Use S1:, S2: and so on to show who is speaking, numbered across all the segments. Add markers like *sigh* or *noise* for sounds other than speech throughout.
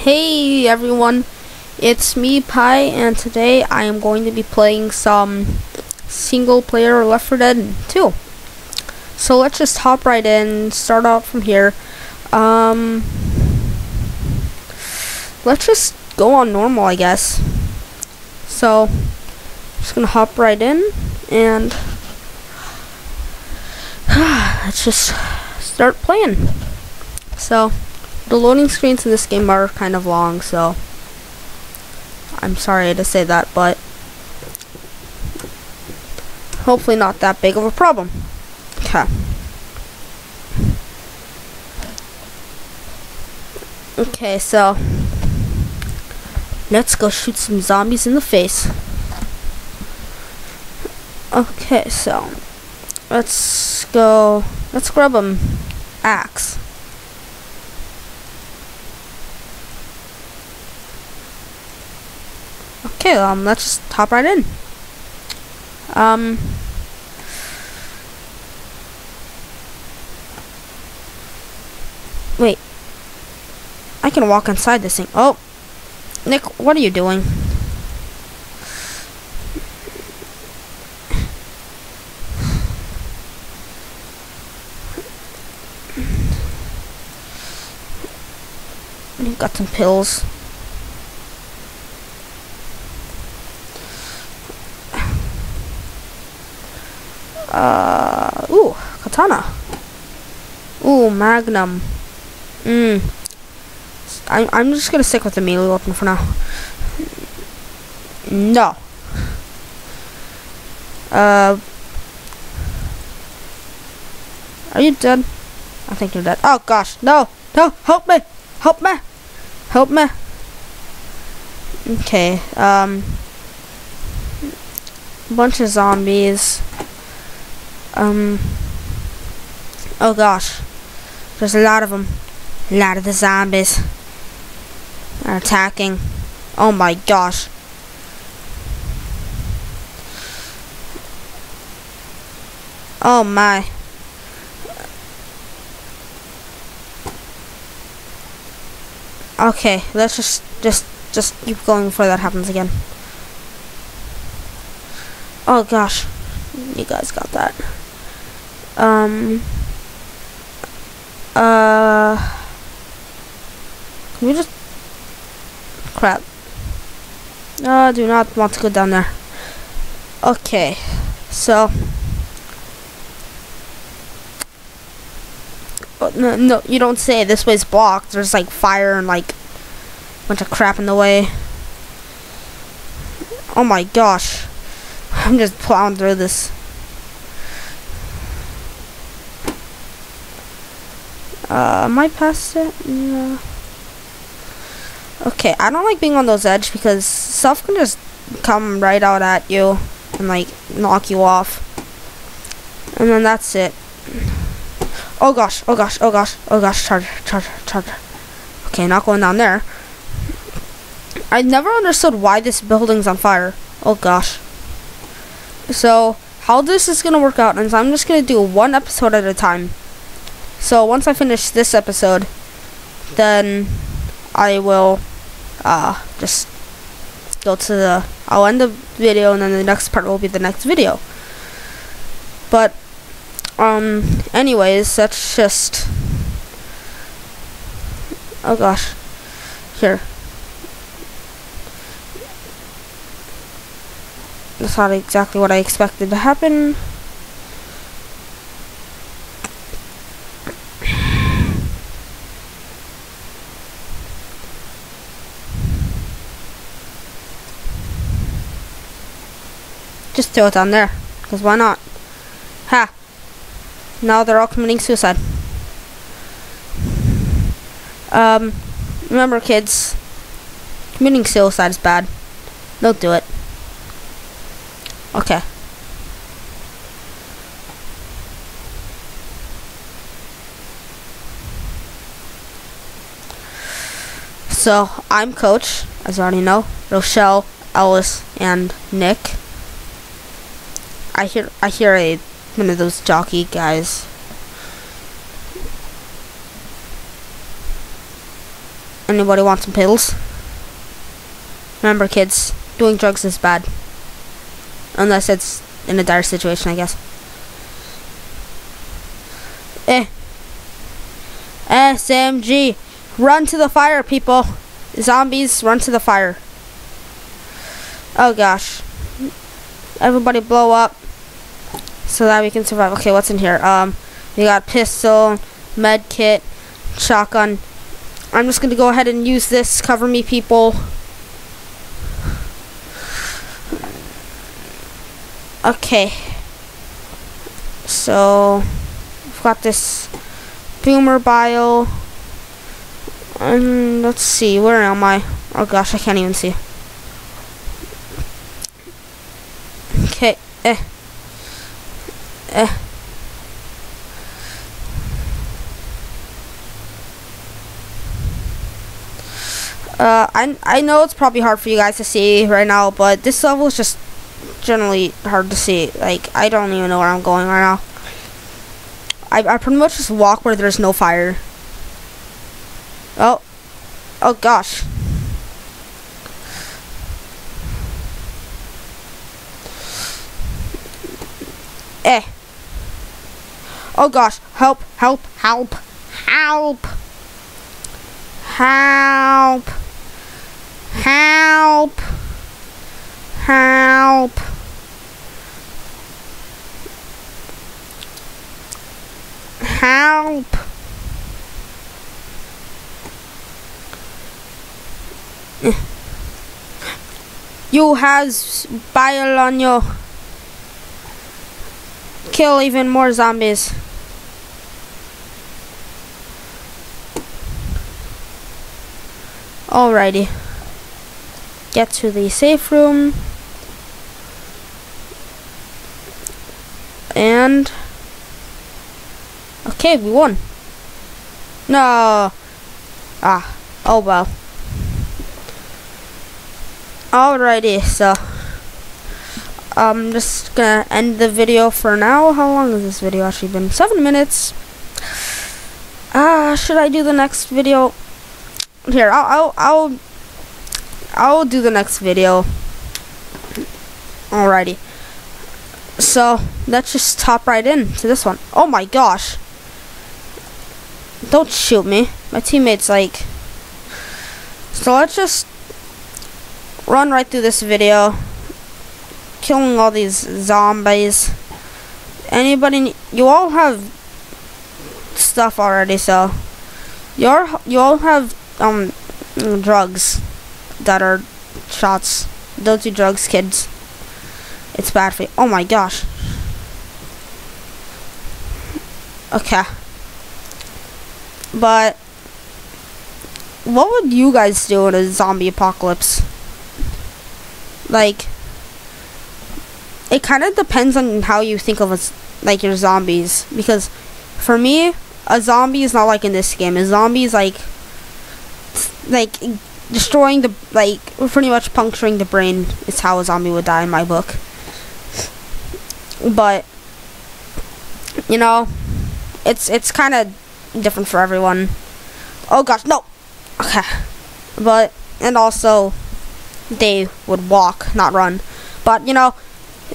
S1: Hey everyone, it's me Pie and today I am going to be playing some single player Left 4 Dead 2. So let's just hop right in, start off from here. Um, let's just go on normal I guess. So, just gonna hop right in and *sighs* let's just start playing. So, the loading screens in this game are kind of long, so I'm sorry to say that, but hopefully not that big of a problem. Okay. Okay, so let's go shoot some zombies in the face. Okay, so let's go. Let's grab them axe. Okay, um, let's just hop right in. Um, wait. I can walk inside this thing. Oh, Nick, what are you doing? You've got some pills. Uh, ooh, katana. Ooh, magnum. Mmm. I'm, I'm just gonna stick with the melee weapon for now. No. Uh. Are you dead? I think you're dead. Oh gosh, no, no, help me, help me, help me. Okay, um. Bunch of zombies. Um. Oh gosh. There's a lot of them. A lot of the zombies are attacking. Oh my gosh. Oh my. Okay, let's just just just keep going before that happens again. Oh gosh. You guys got that. Um. Uh. Can we just. Crap. No, I do not want to go down there. Okay. So. Oh, no, no, you don't say. This way's blocked. There's like fire and like a bunch of crap in the way. Oh my gosh. I'm just plowing through this. Uh, am I past it? No. Okay, I don't like being on those edge because stuff can just come right out at you and like knock you off. And then that's it. Oh gosh, oh gosh, oh gosh, oh gosh, charger, charger, charger. Okay, not going down there. I never understood why this building's on fire. Oh gosh. So, how this is going to work out is I'm just going to do one episode at a time. So, once I finish this episode, then I will uh, just go to the, I'll end the video and then the next part will be the next video. But, um, anyways, that's just, oh gosh, here. That's not exactly what I expected to happen. Just throw it down there. Because why not? Ha! Now they're all committing suicide. Um, remember kids, committing suicide is bad. Don't do it. Okay. So, I'm Coach, as you already know, Rochelle, Ellis, and Nick. I hear I hear a one of those jockey guys. Anybody want some pills? Remember, kids, doing drugs is bad. Unless it's in a dire situation, I guess. Eh. SMG. Run to the fire, people. Zombies, run to the fire. Oh gosh. Everybody blow up so that we can survive. Okay, what's in here? Um, we got pistol, med kit, shotgun. I'm just gonna go ahead and use this. Cover me, people. Okay. So, I've got this boomer bile. And let's see, where am I? Oh gosh, I can't even see. Okay, eh. Eh. Uh, I, I know it's probably hard for you guys to see right now, but this level is just generally hard to see. Like, I don't even know where I'm going right now. I, I pretty much just walk where there's no fire. Oh. Oh, gosh. Eh. Oh, gosh. Help, help, help, help. Help. Help. Help. Help. You has bile on you. Kill even more zombies. Alrighty. Get to the safe room. And okay, we won. No. Ah. Oh well. Alrighty, so I'm just gonna end the video for now. How long has this video actually been? Seven minutes. Ah, should I do the next video? Here, I'll, I'll, I'll, I'll do the next video. Alrighty. So let's just top right in to this one. Oh my gosh! Don't shoot me. My teammate's like. So let's just run right through this video, killing all these zombies. Anybody, you all have stuff already, so you all you all have um drugs that are shots. Don't do drugs, kids. It's bad for you. Oh my gosh. Okay. But what would you guys do in a zombie apocalypse? Like it kind of depends on how you think of as like your zombies because for me a zombie is not like in this game. A zombie is like like destroying the like pretty much puncturing the brain is how a zombie would die in my book. But you know, it's it's kind of different for everyone. Oh gosh, no. Okay. But and also they would walk, not run. But you know,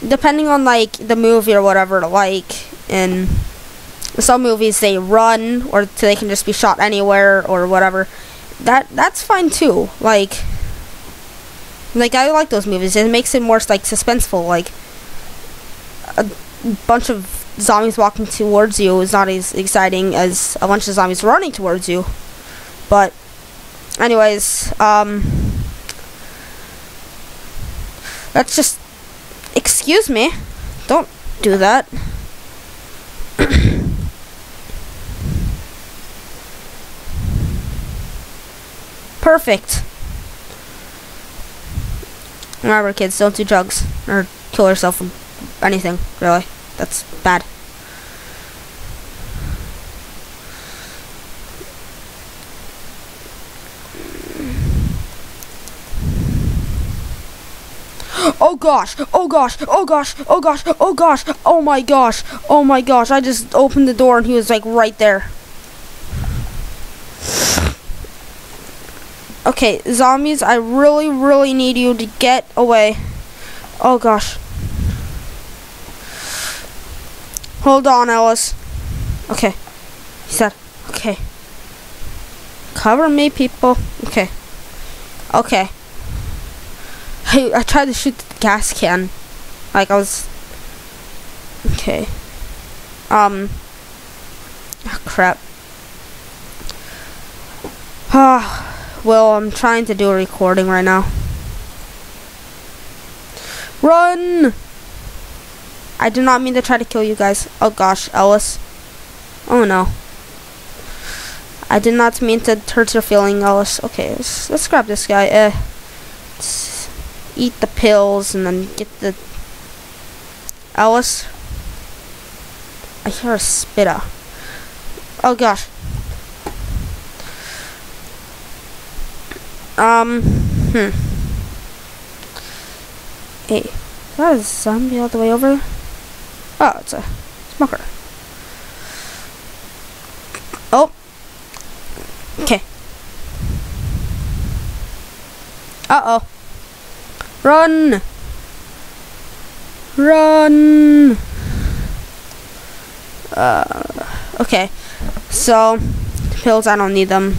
S1: depending on like the movie or whatever, like in some movies they run or they can just be shot anywhere or whatever. That that's fine too. Like like I like those movies. It makes it more like suspenseful. Like a bunch of zombies walking towards you is not as exciting as a bunch of zombies running towards you. But anyways, um let's just excuse me. Don't do that. *coughs* Perfect. Remember, kids, don't do drugs or kill yourself anything, really. That's bad. Oh gosh, oh gosh, oh gosh, oh gosh, oh gosh, oh my gosh, oh my gosh. I just opened the door and he was like right there. Okay, zombies, I really, really need you to get away. Oh gosh. Hold on, Ellis. Okay. He said, okay. Cover me, people. Okay. Okay. I, I tried to shoot the gas can. Like I was... Okay. Um... Oh, crap. Ah, well, I'm trying to do a recording right now. Run! I do not mean to try to kill you guys. Oh gosh, Ellis. Oh no. I did not mean to hurt your feeling, Ellis. Okay, let's, let's grab this guy. Uh, eat the pills and then get the... Ellis? I hear a spitter. Oh gosh. Um, hmm. Hey, is that a zombie all the way over? Oh, it's a smoker. Oh. Okay. Uh-oh. Run! Run! Uh, okay. So, pills, I don't need them.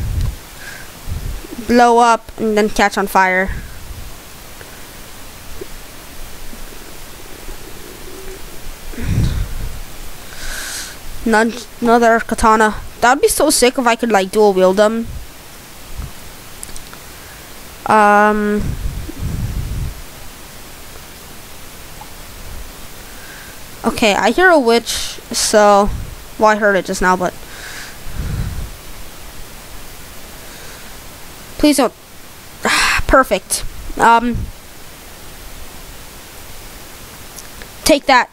S1: Blow up and then catch on fire. Another katana. That would be so sick if I could like dual wield them. Um. Okay, I hear a witch, so well I heard it just now, but please don't. *sighs* Perfect. Um. Take that.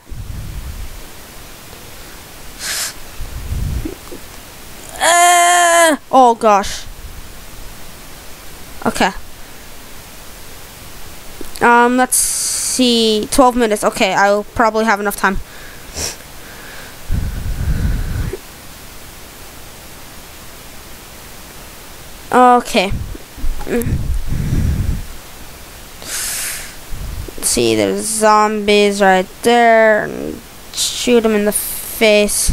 S1: Uh, *laughs* oh gosh. Okay. Um, let's see. 12 minutes. Okay, I'll probably have enough time. Okay. Let's see, there's zombies right there. Shoot them in the face.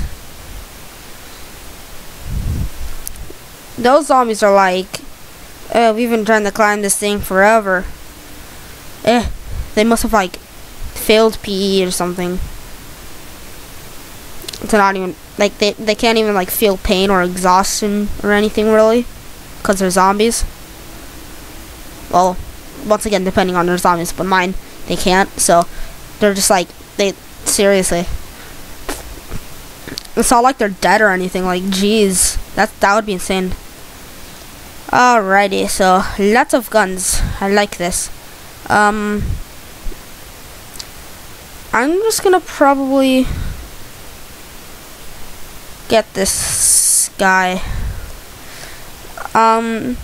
S1: Those zombies are like, uh, we've been trying to climb this thing forever. Eh, they must have like failed PE or something. To not even like they they can't even like feel pain or exhaustion or anything really, because they're zombies. Well, once again, depending on their zombies, but mine they can't. So they're just like they seriously. It's not like they're dead or anything. Like, jeez, that that would be insane. Alrighty, so lots of guns. I like this. Um, I'm just gonna probably get this guy. Um,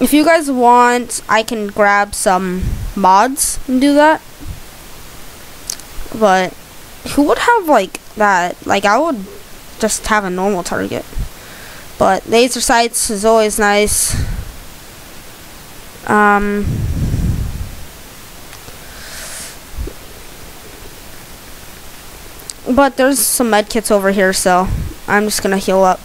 S1: if you guys want, I can grab some mods and do that. But who would have like that? Like I would just have a normal target. But laser sights is always nice. Um, but there's some med kits over here, so I'm just gonna heal up.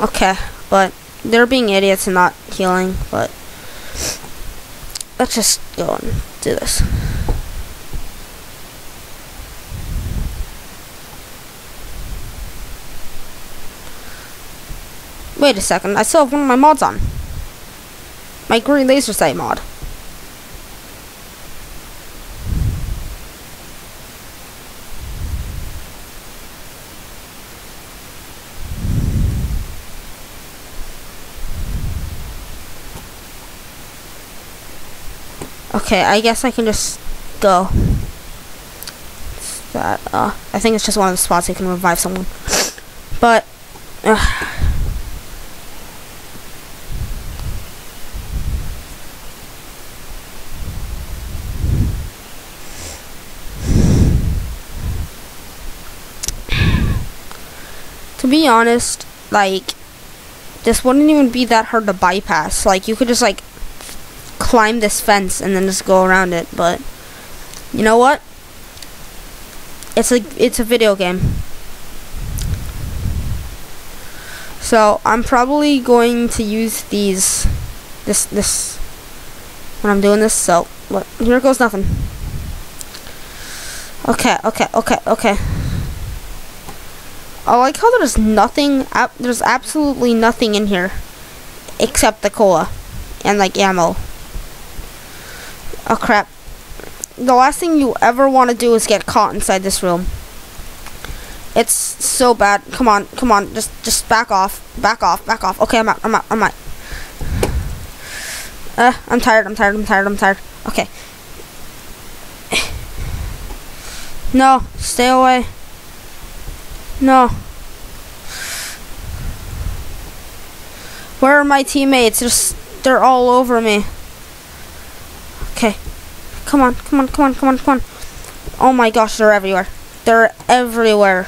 S1: Okay, but they're being idiots and not healing, but let's just go and do this. Wait a second, I still have one of my mods on. My green laser sight mod. Okay, I guess I can just go. that, uh, I think it's just one of the spots you can revive someone. But, uh, to be honest, like this wouldn't even be that hard to bypass. Like you could just like climb this fence and then just go around it. But you know what? It's like it's a video game. So I'm probably going to use these this this when I'm doing this. So what? Here goes nothing. Okay, okay, okay, okay. I like how there's nothing. there's absolutely nothing in here except the cola and like ammo. Oh crap! The last thing you ever want to do is get caught inside this room. It's so bad. Come on, come on. Just just back off. Back off. Back off. Okay, I'm out. I'm out. I'm out. Uh, I'm tired. I'm tired. I'm tired. I'm tired. Okay. *sighs* No, stay away. No. Where are my teammates? They're, they're all over me. Okay. Come on, come on, come on, come on, come on. Oh my gosh, they're everywhere. They're everywhere.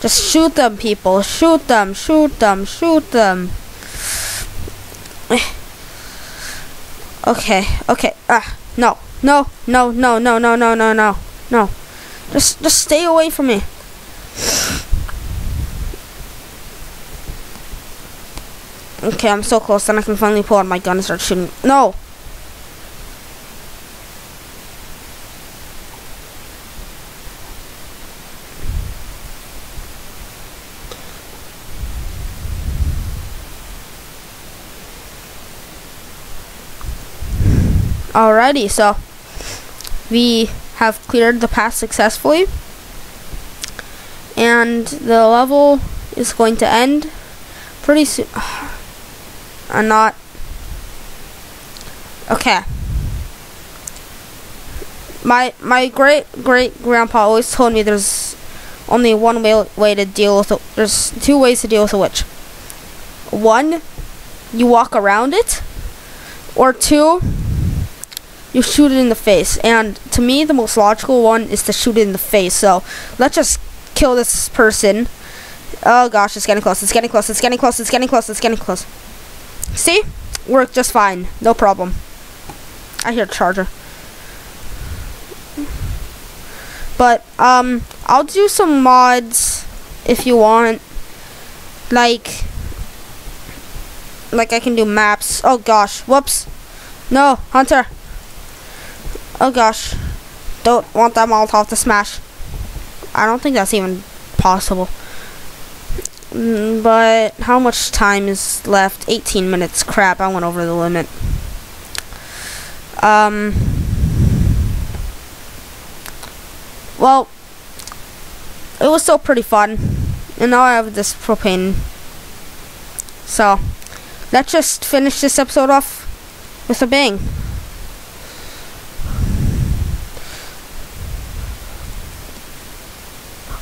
S1: Just shoot them, people. Shoot them, shoot them, shoot them. *sighs* Okay, okay. Ah, no, no, no, no, no, no, no, no, no, no. Just, just stay away from me. Okay, I'm so close. Then I can finally pull out my gun and start shooting. No. Alrighty, so we have cleared the path successfully. And the level is going to end pretty soon. *sighs* I'm not. Okay. My my great great grandpa always told me there's only one way way to deal with it. There's two ways to deal with a witch. One, you walk around it, or two, you shoot it in the face. And to me, the most logical one is to shoot it in the face. So let's just kill this person. Oh gosh, it's getting close. It's getting close. It's getting close. It's getting close. It's getting close. See? Worked just fine. No problem. I hear charger. But um I'll do some mods if you want. Like like I can do maps. Oh gosh. Whoops. No, Hunter. Oh gosh. Don't want that Molotov to smash. I don't think that's even possible. Mm, but how much time is left? 18 minutes. Crap, I went over the limit. Um. Well, it was still pretty fun. And now I have this propane. So, let's just finish this episode off with a bang.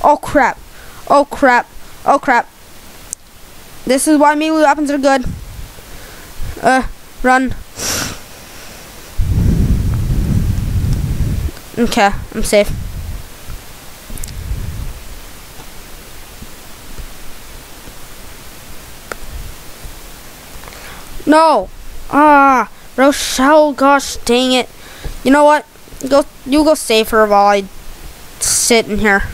S1: Oh crap. Oh crap. Oh crap. This is why melee weapons are good. Uh, run. Okay, I'm safe. No! Ah, Rochelle, gosh dang it. You know what? Go, you go save her while I sit in here.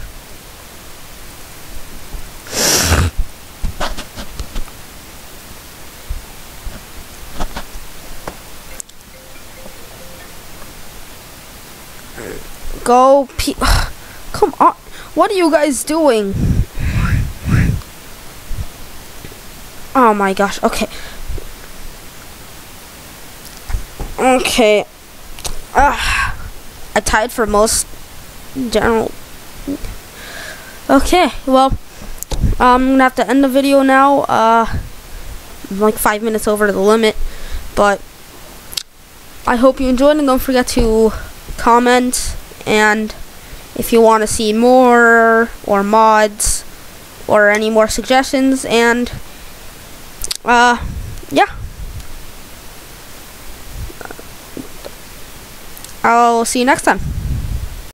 S1: Go. Pe *sighs* Come on. What are you guys doing? Oh my gosh. Okay. Okay. Uh, I tied for most general. Okay. Well, I'm gonna have to end the video now. Uh, I'm like five minutes over the limit, but I hope you enjoyed and don't forget to comment and if you want to see more or mods or any more suggestions and uh yeah. I'll see you next time